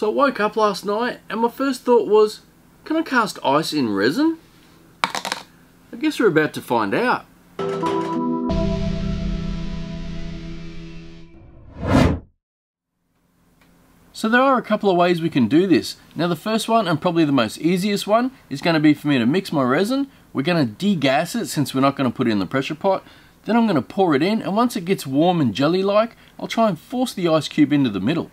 So I woke up last night and my first thought was, can I cast ice in resin? I guess we're about to find out. So there are a couple of ways we can do this. Now the first one, and probably the most easiest one, is going to be for me to mix my resin. We're going to degas it since we're not going to put it in the pressure pot. Then I'm going to pour it in, and once it gets warm and jelly-like, I'll try and force the ice cube into the middle.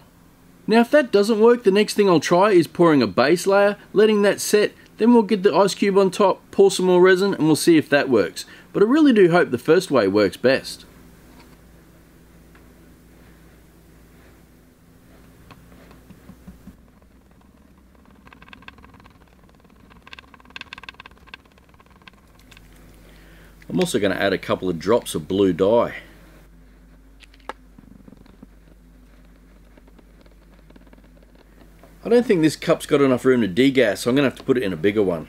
Now if that doesn't work, the next thing I'll try is pouring a base layer, letting that set, then we'll get the ice cube on top, pour some more resin, and we'll see if that works. But I really do hope the first way works best. I'm also going to add a couple of drops of blue dye. I don't think this cup's got enough room to degas, so I'm going to have to put it in a bigger one.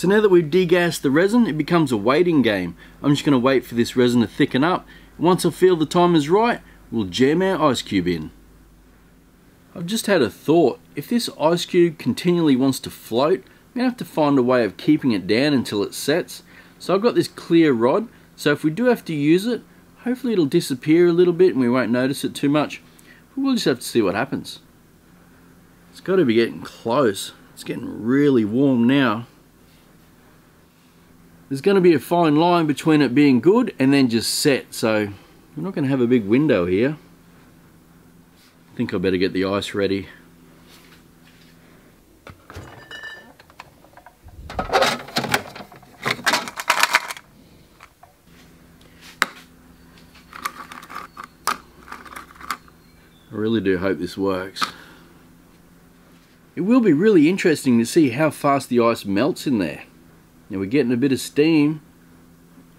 So now that we've degassed the resin, it becomes a waiting game. I'm just going to wait for this resin to thicken up. Once I feel the time is right, we'll jam our ice cube in. I've just had a thought. If this ice cube continually wants to float, I'm going to have to find a way of keeping it down until it sets. So I've got this clear rod, so if we do have to use it, hopefully it'll disappear a little bit and we won't notice it too much. But we'll just have to see what happens. It's got to be getting close. It's getting really warm now there's going to be a fine line between it being good and then just set so I'm not going to have a big window here I think I better get the ice ready I really do hope this works. It will be really interesting to see how fast the ice melts in there. Now we're getting a bit of steam.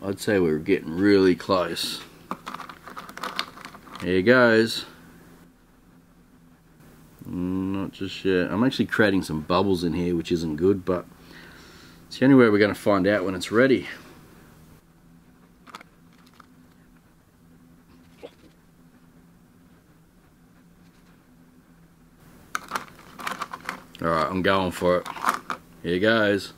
I'd say we're getting really close. Here goes. Mm, not just yet. I'm actually creating some bubbles in here, which isn't good, but it's the only way we're going to find out when it's ready. Alright, I'm going for it. Here goes.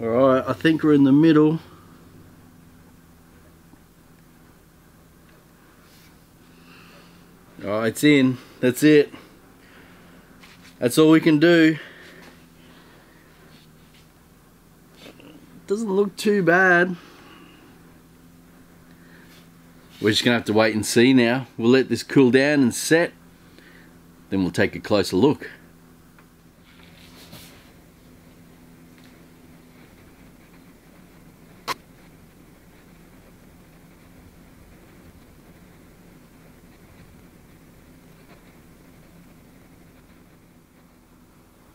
Alright, I think we're in the middle. Alright, it's in. That's it. That's all we can do. Doesn't look too bad. We're just going to have to wait and see now. We'll let this cool down and set. Then we'll take a closer look.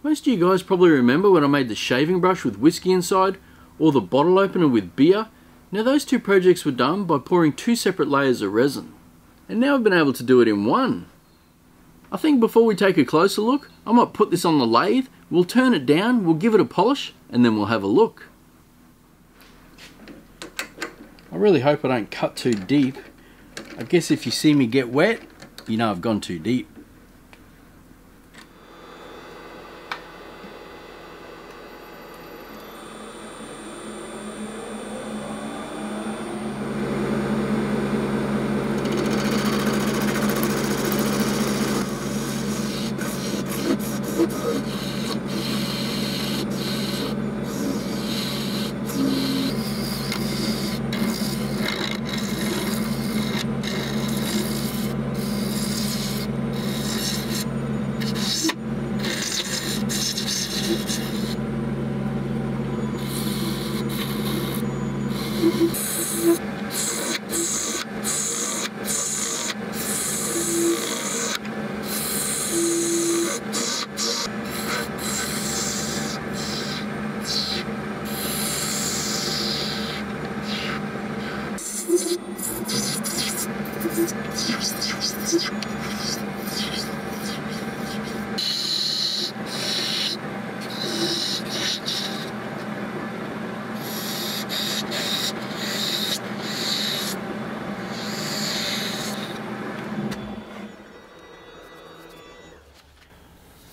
Most of you guys probably remember when I made the shaving brush with whiskey inside, or the bottle opener with beer. Now those two projects were done by pouring two separate layers of resin. And now I've been able to do it in one. I think before we take a closer look, I might put this on the lathe, we'll turn it down, we'll give it a polish, and then we'll have a look. I really hope I don't cut too deep. I guess if you see me get wet, you know I've gone too deep.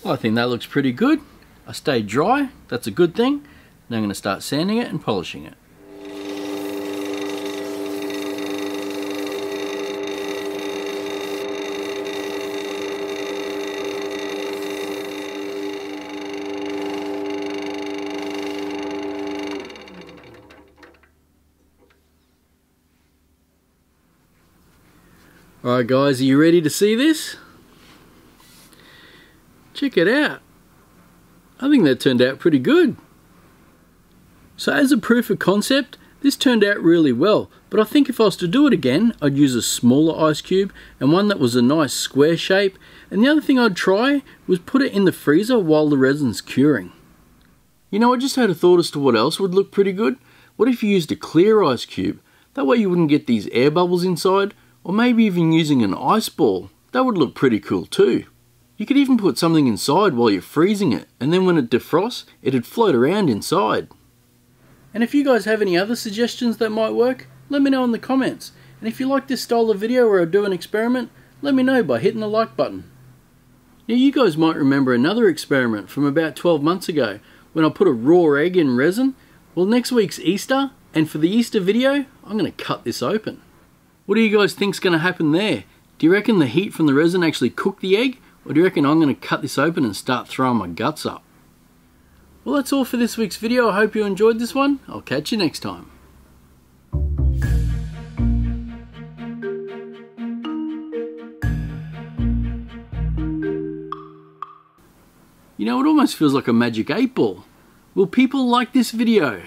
I think that looks pretty good. I stayed dry, that's a good thing. Now I'm going to start sanding it and polishing it. Alright guys, are you ready to see this? Check it out. I think that turned out pretty good. So as a proof of concept, this turned out really well, but I think if I was to do it again, I'd use a smaller ice cube and one that was a nice square shape, and the other thing I'd try was put it in the freezer while the resin's curing. You know, I just had a thought as to what else would look pretty good. What if you used a clear ice cube? That way you wouldn't get these air bubbles inside, or maybe even using an ice ball. That would look pretty cool too. You could even put something inside while you're freezing it, and then when it defrosts, it'd float around inside. And if you guys have any other suggestions that might work, let me know in the comments. And if you like this style of video where I do an experiment, let me know by hitting the like button. Now you guys might remember another experiment from about 12 months ago when I put a raw egg in resin. Well next week's Easter, and for the Easter video, I'm going to cut this open. What do you guys think's going to happen there? Do you reckon the heat from the resin actually cooked the egg? Or do you reckon I'm going to cut this open and start throwing my guts up? Well that's all for this week's video. I hope you enjoyed this one. I'll catch you next time. You know, it almost feels like a magic 8 ball. Will people like this video?